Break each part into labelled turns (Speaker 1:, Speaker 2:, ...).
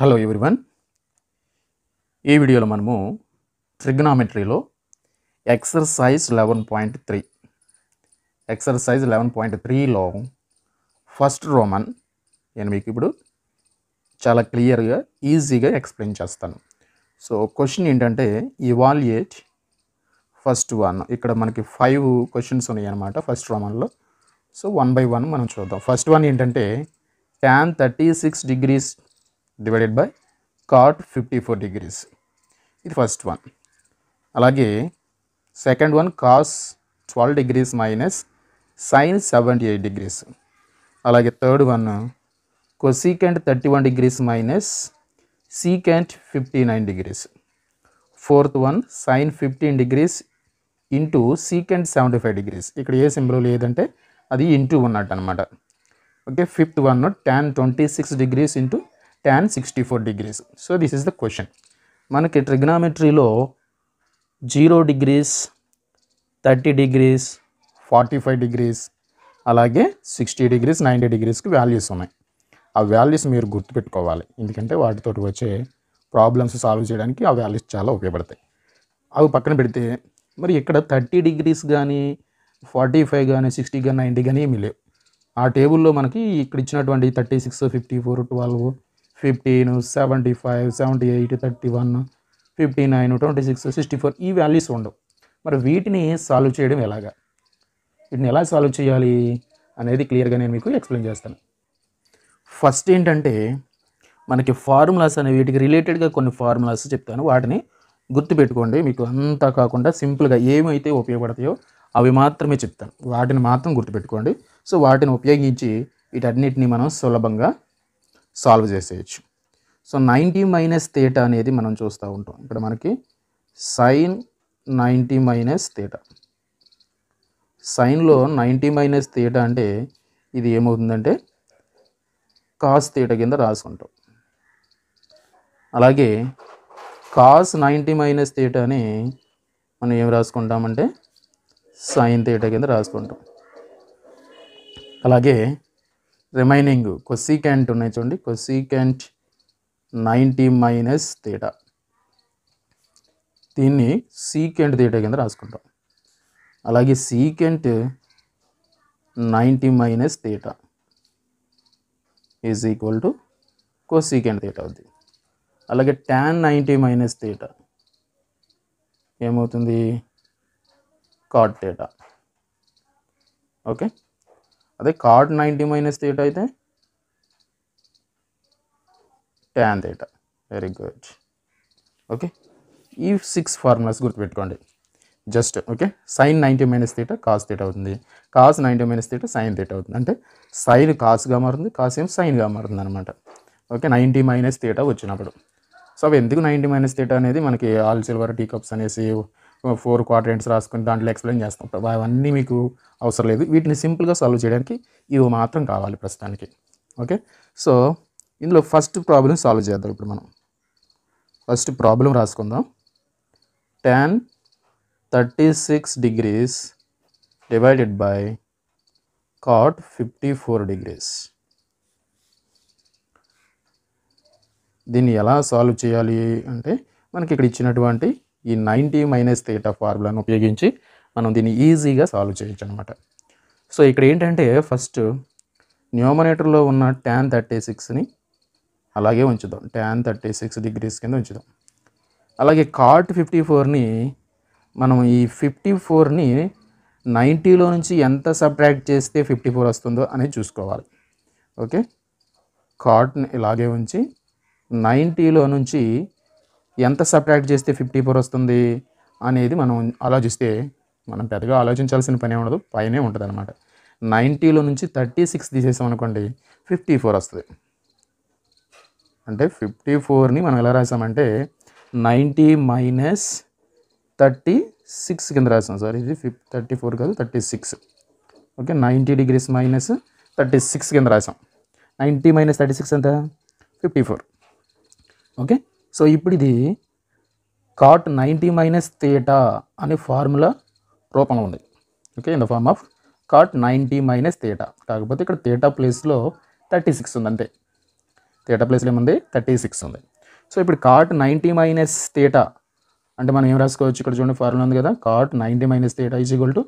Speaker 1: Hello everyone ఈ వీడియోలో మనము ట్రిగ్నామెట్రీలో exercise eleven point three exercise eleven point త్రీలో ఫస్ట్ రోమన్ నేను మీకు ఇప్పుడు చాలా క్లియర్గా ఈజీగా ఎక్స్ప్లెయిన్ చేస్తాను. సో క్వశ్చన్ ఏంటంటే ఇవాల్యుయేట్ ఫస్ట్ వన్ ఇక్కడ మనకి ఫైవ్ క్వశ్చన్స్ ఉన్నాయి ఫస్ట్ రోమన్లో సో వన్ బై వన్ మనం చూద్దాం. ఫస్ట్ వన్ ఏంటంటే tan thirty six degrees divided by cot fifty four degrees ఇది ఫస్ట్ వన్ అలాగే second one cos twelve degrees minus sine seventy eight degrees అలాగే third one cosecant thirty one degrees minus secant fifty nine degrees fourth one sine fifteen degrees into secant seventy five degrees ఇక్కడ ఏ symbol లేదంటే అది into ఉన్నట్టు అనమాట okay fifth one ten twenty six degrees into tan sixty four degrees so this is the question మనకి ట్రిగ్నామెట్రీలో zero degrees thirty degrees forty five degrees అలాగే sixty degrees ninety డిగ్రీస్కి values ఉన్నాయి. ఆ వాల్యూస్ మీరు గుర్తుపెట్టుకోవాలి. ఎందుకంటే వాటితో వచ్చే ప్రాబ్లమ్స్ సాల్వ్ చేయడానికి ఆ వాల్యూస్ చాలా ఉపయోగపడతాయి. అవి పక్కన పెడితే మరి ఇక్కడ థర్టీ డిగ్రీస్ కానీ ఫార్టీ ఫైవ్ కానీ సిక్స్టీ కానీ నైంటీ కానీ ఏమీ లేవు. ఆ టేబుల్లో మనకి ఇక్కడ ఇచ్చినటువంటి thirty six fifty four twelve fifteen seventy five seventy eight thirty one fifty nine twenty six sixty four ఈ వాల్యూస్ ఉండవు. మరి వీటిని సాల్వ్ చేయడం ఎలాగా? వీటిని ఎలా సాల్వ్ చేయాలి అనేది క్లియర్గా నేను మీకు ఎక్స్ప్లెయిన్ చేస్తాను. ఫస్ట్ ఏంటంటే మనకి ఫార్ములాస్ అనే వీటికి రిలేటెడ్గా కొన్ని ఫార్ములాస్ చెప్తాను. వాటిని గుర్తుపెట్టుకోండి. మీకు అంతా కాకుండా సింపుల్గా ఏమైతే ఉపయోగపడతాయో అవి మాత్రమే చెప్తాను. వాటిని మాత్రం గుర్తుపెట్టుకోండి. సో వాటిని ఉపయోగించి వీటన్నిటిని మనం సులభంగా సాల్వ్ చేసేయచ్చు. సో నైంటీ మైనస్ తేటా అనేది మనం చూస్తూ ఉంటాం. ఇక్కడ మనకి సైన్ నైంటీ మైనస్ తేటా సైన్లో నైంటీ మైనస్ తేటా అంటే ఇది ఏమవుతుందంటే కాస్ తేట కింద రాసుకుంటాం. అలాగే కాస్ నైంటీ మైనస్ తేటాని మనం ఏం రాసుకుంటామంటే సైన్ తేటా కింద రాసుకుంటాం. అలాగే రిమైనింగ్ కొసీకెంట్ ఉన్నాయి చూడండి. కొసీకెంట్ నైంటీ మైనస్ థీటా దీన్ని సీకెంట్ థీటా కింద రాసుకుంటాం. అలాగే secant ninety minus theta is equal to cosecant theta అవుతుంది అలాగే ట్యాన్ నైంటీ మైనస్ థీటా ఏమవుతుంది? కాట్ తేటా ఓకే అదే కార్డ్ నైంటీ మైనస్ తేటా అయితే tan theta very good okay ఈ సిక్స్ ఫార్ములాస్ గుర్తుపెట్టుకోండి. Just okay sine ninety minus theta cos theta అవుతుంది. Cos ninety minus theta sine theta అవుతుంది. అంటే sign కాస్గా మారుతుంది cos ఏం సైన్గా మారుతుంది అనమాట ఓకే నైంటీ మైనస్ తేటా వచ్చినప్పుడు. సో అవి ఎందుకు నైంటీ మైనస్ తేటా అనేది మనకి ఆల్ సిల్వర్ టీ కప్స్ అనేసి ఫోర్ క్వాడ్రెంట్స్ రాసుకుని దాంట్లో ఎక్స్ప్లెయిన్ చేస్తాం. అవన్నీ మీకు అవసరం లేదు. వీటిని సింపుల్గా సాల్వ్ చేయడానికి ఇవి మాత్రం కావాలి ప్రస్తుతానికి. ఓకే? సో ఇందులో ఫస్ట్ ప్రాబ్లం సాల్వ్ చేద్దాం ఇప్పుడు మనం. First problem రాసుకుందాం. Tan thirty six degrees divided by cot fifty four degrees దీన్ని ఎలా సాల్వ్ చేయాలి అంటే మనకి ఇక్కడ ఇచ్చినటువంటి ఈ నైంటీ మైనస్ తేటా ఫార్ములాను ఉపయోగించి మనం దీన్ని ఈజీగా సాల్వ్ చేయొచ్చు అనమాట సో ఇక్కడ ఏంటంటే ఫస్ట్ న్యూమనేటర్లో ఉన్న ట్యాన్ థర్టీ సిక్స్ని అలాగే ఉంచుదాం. ట్యాన్ థర్టీ సిక్స్ డిగ్రీస్ కింద ఉంచుదాం. అలాగే కాట్ ఫిఫ్టీ ఫోర్ని మనం ఈ ఫిఫ్టీ ఫోర్ని నైంటీలో నుంచి ఎంత సబ్ట్రాక్ట్ చేస్తే ఫిఫ్టీ ఫోర్ వస్తుందో అనేది చూసుకోవాలి. ఓకే? కాట్ని ఇలాగే ఉంచి నైంటీలో నుంచి ఎంత సబ్ట్రాక్ట్ చేస్తే ఫిఫ్టీ ఫోర్ వస్తుంది అనేది మనం ఆలోచిస్తే మనం పెద్దగా ఆలోచించాల్సిన పని ఉండదు పైనే ఉంటుంది అనమాట నైంటీలో నుంచి థర్టీ సిక్స్ తీసేసాం అనుకోండి ఫిఫ్టీ ఫోర్ వస్తుంది. అంటే ఫిఫ్టీ ఫోర్ని మనం ఎలా రాసామంటే నైంటీ మైనస్ థర్టీ సిక్స్ కింద రాసాం. సార్ ఇది ఫిఫ్ థర్టీ ఫోర్ కాదు thirty six okay ninety degrees minus thirty six కింద రాసాం. నైంటీ మైనస్ థర్టీ సిక్స్ ఎంత? ఫిఫ్టీ ఫోర్ ఓకే సో ఇప్పుడు ఇది కాట్ నైంటీ మైనస్ తేటా అనే ఫార్ములా రూపంలో ఉంది. Okay in the form of cot ninety minus theta కాకపోతే ఇక్కడ తేటా ప్లేస్లో థర్టీ సిక్స్ ఉంది అంతే. తేటా ప్లేస్లో ఏముంది? థర్టీ సిక్స్ ఉంది. సో ఇప్పుడు కాట్ నైంటీ మైనస్ తేటా అంటే మనం ఏం రాసుకోవచ్చు? ఇక్కడ చూడండి ఫార్ములా ఉంది కదా. Cot ninety minus theta is equal to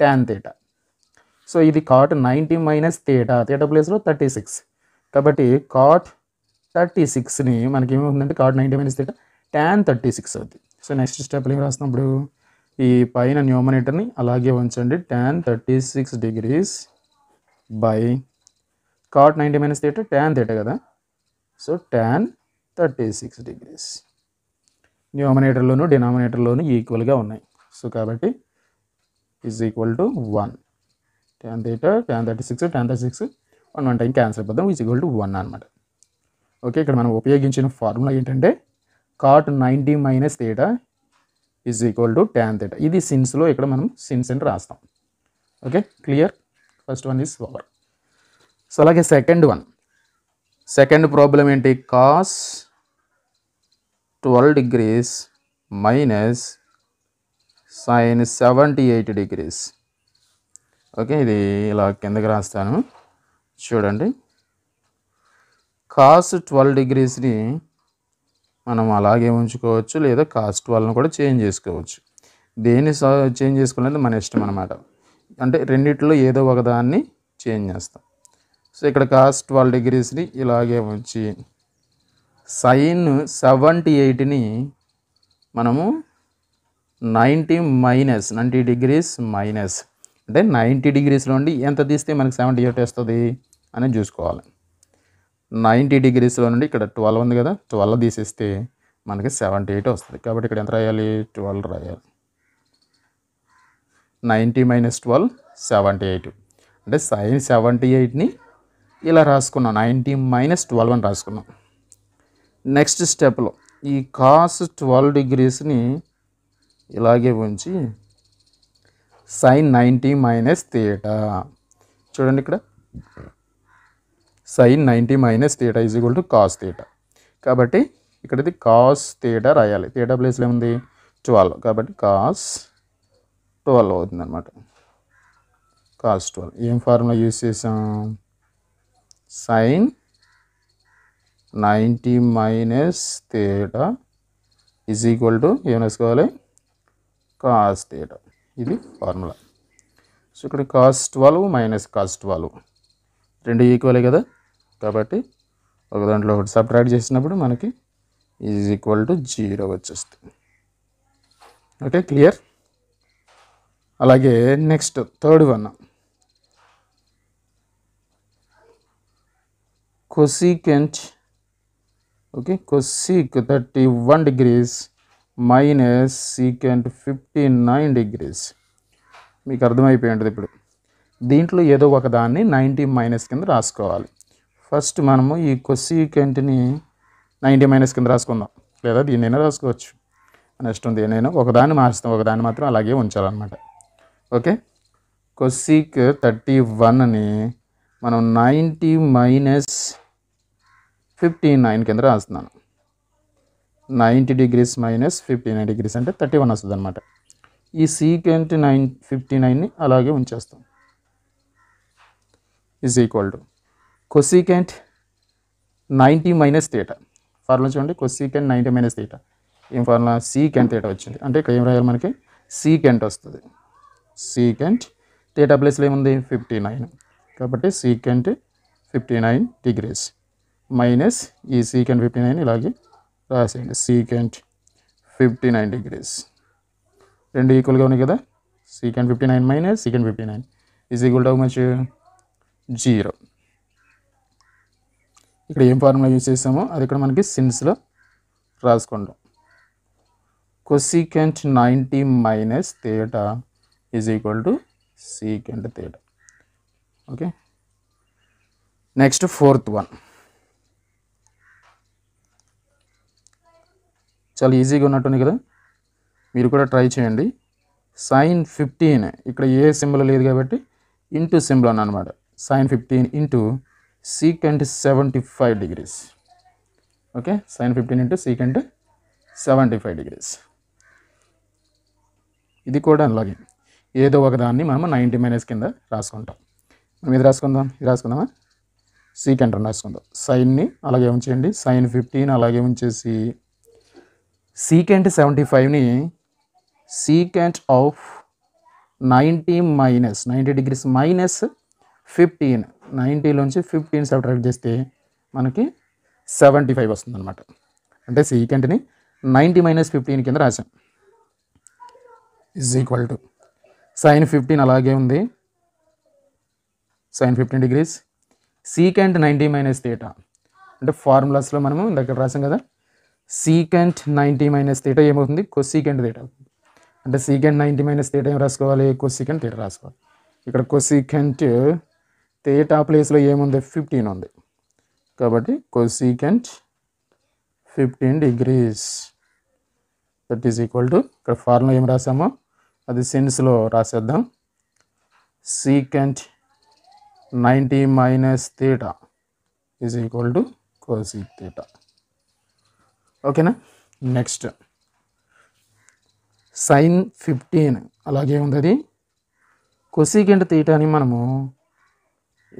Speaker 1: tan theta so ఇది cot ninety minus theta theta ప్లేస్లో థర్టీ సిక్స్ కాబట్టి కాట్ థర్టీ సిక్స్ని మనకి ఏమవుతుందంటే cot ninety minus theta tan thirty six అవుతుంది సో నెక్స్ట్ స్టెప్లో ఏం రాస్తున్నప్పుడు ఈ పైన న్యూమనేటర్ని అలాగే ఉంచండి. Tan thirty six degrees by cot ninety minus theta tan theta కదా so tan thirty six degrees న్యూమనేటర్లోను డినామినేటర్లోను ఈక్వల్గా ఉన్నాయి. సో కాబట్టి is equal to one tan theta tan thirty six tan thirty six one one time cancel అయిపోద్దాం is equal to one అనమాట okay ఇక్కడ మనం ఉపయోగించిన formula ఏంటంటే cot ninety minus theta is equal to tan theta ఇది సిన్స్లో ఇక్కడ మనం since అని రాస్తాం. Okay clear first one is over so అలాగే సెకండ్ వన్ సెకండ్ ప్రాబ్లం ఏంటి? Cos twelve degrees minus sine seventy eight degrees okay ఇది ఇలా కిందకి రాస్తాను. చూడండి. కాస్ ట్వెల్వ్ డిగ్రీస్ని మనం అలాగే ఉంచుకోవచ్చు లేదా కాస్ ట్వెల్వ్ని కూడా చేంజ్ చేసుకోవచ్చు. దేన్ని చేంజ్ చేసుకోవాలంటే మన ఇష్టం అనమాట అంటే రెండిట్లో ఏదో ఒకదాన్ని చేంజ్ చేస్తాం. సో ఇక్కడ కాస్ ట్వెల్వ్ డిగ్రీస్ని ఇలాగే ఉంచి సైన్ సెవెంటీ ఎయిట్ని మనము ninety minus ninety degrees minus అంటే నైంటీ డిగ్రీస్లో ఉండి ఎంత తీస్తే మనకి సెవెంటీ ఎయిట్ వస్తుంది అని చూసుకోవాలి. నైంటీ డిగ్రీస్లో నుండి ఇక్కడ ట్వెల్వ్ ఉంది కదా ట్వెల్వ్ తీసేస్తే మనకి సెవెంటీ ఎయిట్ వస్తుంది. కాబట్టి ఇక్కడ ఎంత రాయాలి? ట్వెల్వ్ రాయాలి. Ninety minus twelve seventy eight. అంటే సైన్ సెవెంటీ ఎయిట్ని ఇలా రాసుకున్నాం. నైంటీ మైనస్ ట్వెల్వ్ అని రాసుకున్నాం. నెక్స్ట్ స్టెప్లో ఈ కాస్ ట్వెల్వ్ డిగ్రీస్ని ఇలాగే ఉంచి సైన్ నైంటీ మైనస్ థియేటా చూడండి ఇక్కడ. Sine ninety minus theta is equal to cos theta కాబట్టి ఇక్కడ ఇది కాస్ థియేటా రాయాలి థియేటా ప్లేస్లో ఏముంది? ట్వెల్వ్ కాబట్టి కాస్ ట్వెల్వ్ అవుతుంది అనమాట కాస్ ట్వెల్వ్ ఏం ఫార్ములా యూస్ చేసాం sine ninety minus theta is equal to ఏం వేసుకోవాలి కాస్ థియేటా ఇది ఫార్ములా సో ఇక్కడ cos twelve minus cos twelve రెండు ఈక్వలే కదా? కాబట్టి ఒక దాంట్లో ఒకటి సబ్ట్రాక్ట్ చేసినప్పుడు మనకి ఈజ్ ఈక్వల్ టు జీరో వచ్చేస్తుంది. ఓకే క్లియర్ అలాగే next third one cosecant okay cosec thirty one degrees minus secant fifty nine degrees మీకు అర్థమైపోయి ఉంటుంది ఇప్పుడు. దీంట్లో ఏదో ఒక దాన్ని నైంటీ మైనస్ కింద రాసుకోవాలి. ఫస్ట్ మనము ఈ కొసీకెంట్ని నైంటీ మైనస్ కింద రాసుకుందాం. లేదా దీన్నైనా రాసుకోవచ్చు. నెక్స్ట్ ఉంది నేను ఒకదాన్ని మార్చుతాం. ఒకదాన్ని మాత్రం అలాగే ఉంచాలన్నమాట. ఓకే? కొసీక్ థర్టీ వన్ని మనం నైంటీ మైనస్ ఫిఫ్టీ నైన్ కింద రాస్తున్నాను. Ninety degrees minus fifty nine degrees అంటే థర్టీ వన్ వస్తుంది అనమాట ఈ సీకెంట్ నైన్ ఫిఫ్టీ నైన్ని అలాగే ఉంచేస్తాం. Is equal to cosecant ninety minus theta formula చూడండి కొసీకెంట్ నైంటీ మైనస్ థీటా ఏం ఫార్ములా సీకెంట్ థీటా వచ్చింది. అంటే ఇక్కడ ఏం రాయాలి మనకి? సీకెంట్ వస్తుంది. సీకెంట్ థీటా ప్లేస్లో ఏముంది? ఫిఫ్టీ నైన్ కాబట్టి secant fifty nine degrees minus ఈ సీకెంట్ ఫిఫ్టీ నైన్ ఇలాగే రాసేయండి. సీకెంట్ ఫిఫ్టీ నైన్ డిగ్రీస్ రెండు ఈక్వల్గా ఉన్నాయి కదా? Secant fifty nine minus secant fifty nine is equal to much zero ఇక్కడ ఏం ఫార్ములా యూజ్ చేసామో అది ఇక్కడ మనకి సిన్స్లో రాసుకుంటాం. Cosecant ninety minus theta is equal to secant theta okay next fourth one చాలా ఈజీగా ఉన్నట్టుంది కదా? మీరు కూడా ట్రై చేయండి. సైన్ ఫిఫ్టీన్ ఇక్కడ ఏ సింబల్ లేదు కాబట్టి ఇంటూ సింబల్ అని అనమాట sine fifteen into secant seventy five degrees okay sine fifteen into secant seventy five degrees ఇది కూడా అలాగే. ఏదో ఒక దాన్ని మనం నైంటీ మైనస్ కింద రాసుకుంటాం. మనం ఇది రాసుకుందాం? ఇది రాసుకుందామా? సీకెంట్ అని రాసుకుందాం. సైన్ని అలాగే ఉంచేయండి. సైన్ ఫిఫ్టీన్ అలాగే ఉంచేసి secant seventy ఫైవ్ని secant of ninety minus ninety degrees minus fifteen నైంటీలోంచి fifteen subtract చేస్తే మనకి సెవెంటీ ఫైవ్ వస్తుంది అనమాట అంటే సీకెంట్ని నైంటీ మైనస్ ఫిఫ్టీన్ కింద రాసాం is equal to sine fifteen అలాగే ఉంది. Sine fifteen degrees secant ninety minus theta అంటే ఫార్ములాస్లో మనము దగ్గర రాసాం కదా. సీకెంట్ నైంటీ మైనస్ థీటా ఏమవుతుంది? కొసీకెంట్ థీటా అవుతుంది అంటే సీకెంట్ నైంటీ మైనస్ థీటా ఏం రాసుకోవాలి? కొసీకెంట్ థీటా రాసుకోవాలి. ఇక్కడ కొసీకెంట్ థీటా ప్లేస్లో ఏముంది? ఫిఫ్టీన్ ఉంది. కాబట్టి cosecant fifteen degrees that is equal to ఇక్కడ ఫార్ములా ఏం రాసామో? అది సెన్స్లో రాసేద్దాం. Secant ninety minus theta is equal to cosec theta ఓకేనా నెక్స్ట్ సైన్ ఫిఫ్టీన్ అలాగే ఉంది అది. కొసీకెంట్ థీటాని మనము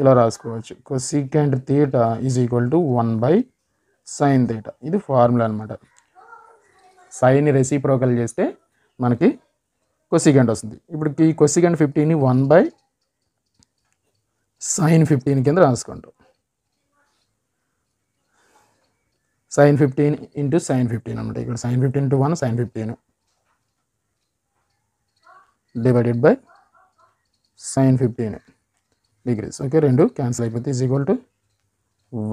Speaker 1: ఇలా రాసుకోవచ్చు. Cosecant theta is equal to one by sine theta ఇది ఫార్ములా అనమాట సైన్ రెసిప్రోకల్ చేస్తే మనకి కొసిగెంట్ వస్తుంది. ఇప్పుడు ఈ కొసిగెంట్ ఫిఫ్టీన్ని వన్ బై సైన్ ఫిఫ్టీన్ కింద రాసుకుంటాం. Sine fifteen into sine fifteen అనమాట ఇక్కడ sine fifteen to one sine fifteen divided by sine fifteen degrees okay రెండు. క్యాన్సిల్ అయిపోతే is equal to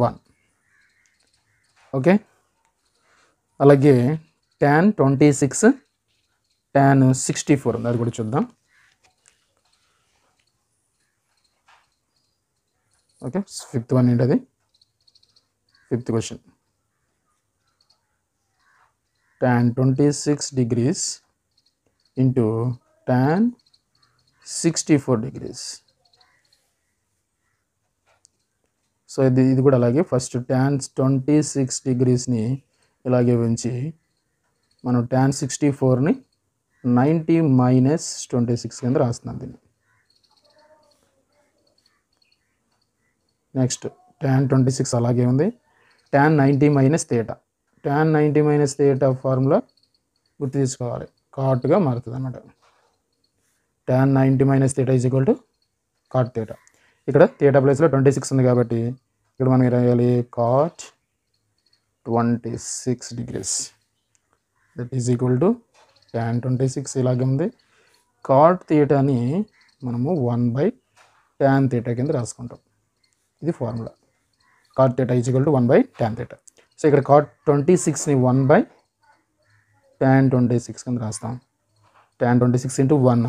Speaker 1: one okay అలాగే tan twenty six tan sixty four ఉంది. అది కూడా చూద్దాం. ఓకే ఫిఫ్త్ వన్ ఏంటి అది fifth question tan twenty six degrees into tan sixty four degrees so ఇది ఇది కూడా అలాగే ఫస్ట్ ట్యాన్ ట్వంటీ సిక్స్ డిగ్రీస్ని ఇలాగే ఉంచి మనం ట్యాన్ సిక్స్టీ ఫోర్ని నైంటీ మైనస్ ట్వంటీ సిక్స్ కింద రాస్తున్నాం దీన్ని. నెక్స్ట్ ట్యాన్ ట్వంటీ సిక్స్ అలాగే ఉంది. Tan ninety minus theta tan ninety minus theta formula గుర్తు తీసుకోవాలి కాట్గా మారుతుంది అన్నమాట. Tan ninety minus theta is equal to cot theta ఇక్కడ తేటా ప్లేస్లో ట్వంటీ సిక్స్ ఉంది కాబట్టి ఇక్కడ మనం రాయాలి? Cot twenty six degrees that is equal to tan twenty six ఇలాగే ఉంది. కాట్ థియేటాని మనము వన్ బై ట్యాన్ థియేటా కింద రాసుకుంటాం. ఇది formula cot theta is equal to one by tan theta so ఇక్కడ cot twenty సిక్స్ని one by tan twenty six కింద రాస్తాం. Tan twenty six into one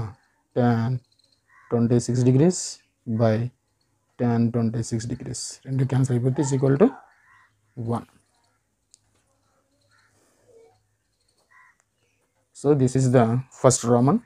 Speaker 1: tan twenty six degrees by tan twenty six degrees రెండు cancel అయిపోతే is equal to one So this is the first Roman.